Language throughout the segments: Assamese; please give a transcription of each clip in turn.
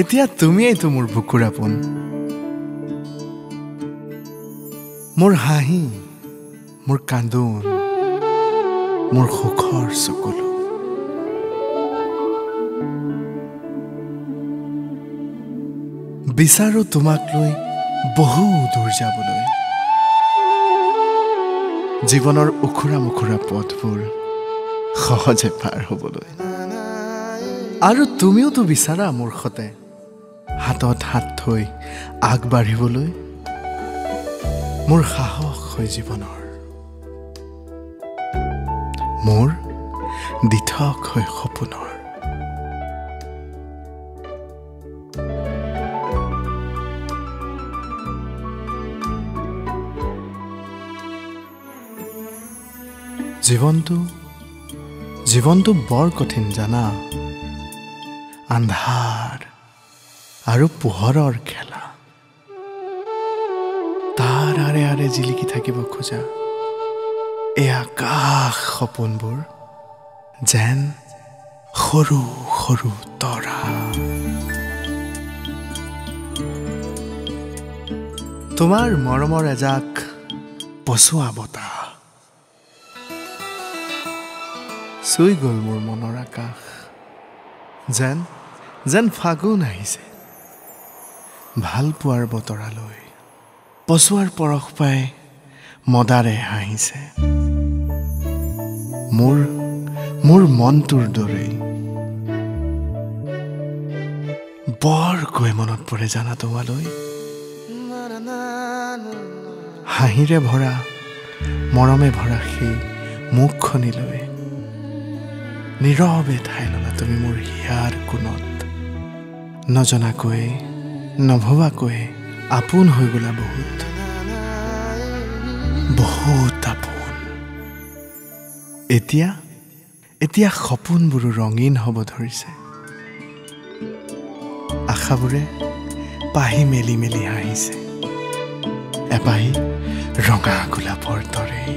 এতিয়া তুমিয়েইতো মোৰ বুকুৰ আপোন মোৰ হাঁহি মোৰ কান্দোন মোৰ সুখৰ চকুলো। বিচাৰো তোমাক লৈ বহু দূৰ যাবলৈ। জীৱনৰ উখুৰা মুখুৰা পথবোৰ সহজে পাৰ হ'বলৈ। আৰু তুমিওতো বিচাৰা মোৰ সতে হাতত হাত থৈ আগবাঢ়িবলৈ মোৰ সাহস হৈ জীৱনৰ। মোৰ দিঠক হৈ সপোনৰ। জীৱনটো জীৱনটো বৰ কঠিন জানা। আন্ধাৰ। আৰু পোহৰৰ খেলা। তাৰ আৰে আৰে জিলিকি থাকিব খোজা। এই আকাশ সপোনবোৰ যেন সৰু সৰু তৰা। তোমাৰ মৰমৰ এজাক পচোৱা বতাহ চুই গ'ল মোৰ মনৰ আকাশ। যেন যেন ফাগুন আহিছে। ভাল পোৱাৰ বতৰালৈ। পচোৱাৰ পৰশ পাই মদাৰে হাঁহিছে। মোৰ মোৰ মনটোৰ দৰেই। বৰকৈ মনত পৰে জানা তোমালৈ। হাঁহিৰে ভৰা মৰমে ভৰা সেই মুখখনিলৈ। নীৰৱে ঠাই ল'লা তুমি মোৰ হিয়াৰ কোণত। নজনাকৈ নভবাকৈ আপোন হৈ গ'লা বহুত। বহুত আপোন। এতিয়া এতিয়া সপোনবোৰো ৰঙীন হ'ব ধৰিছে। আশাবোৰে পাহি মেলি মেলি হাঁহিছে। এপাহি ৰঙা গোলাপৰ দৰেই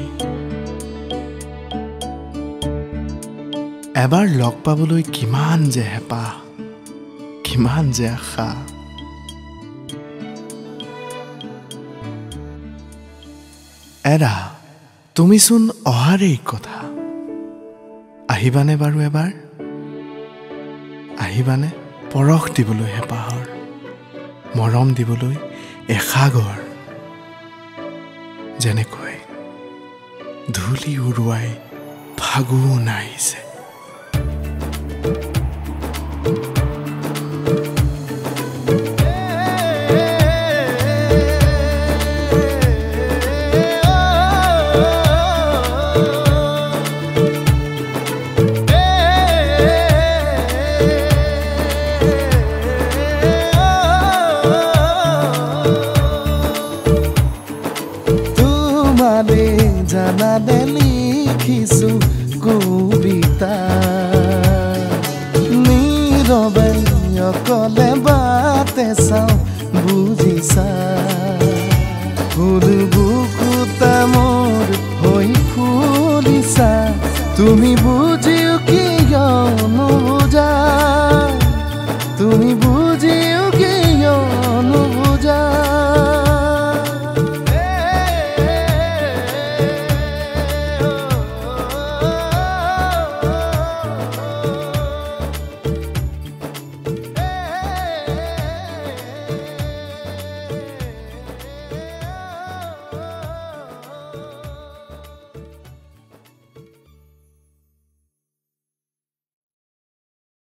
এবাৰ লগ পাবলৈ কিমান যে হেঁপাহ কিমান যে আশা। এৰা তুমিচোন অহাৰেই কথা। আহিবানে বাৰু এবাৰ? আহিবানে? পৰশ দিবলৈ হেঁপাহৰ মৰম দিবলৈ এসাগৰ যেনেকৈ ধূলি উৰুৱাই ফাগুন আহিছে তোমালে জানালে লিখিছো কবিতা নীৰৱে অকলে বাটে চাওঁ বুজিছা ফুল বুকুতা মোৰ হৈ ফুলিছা তুমি বুজিও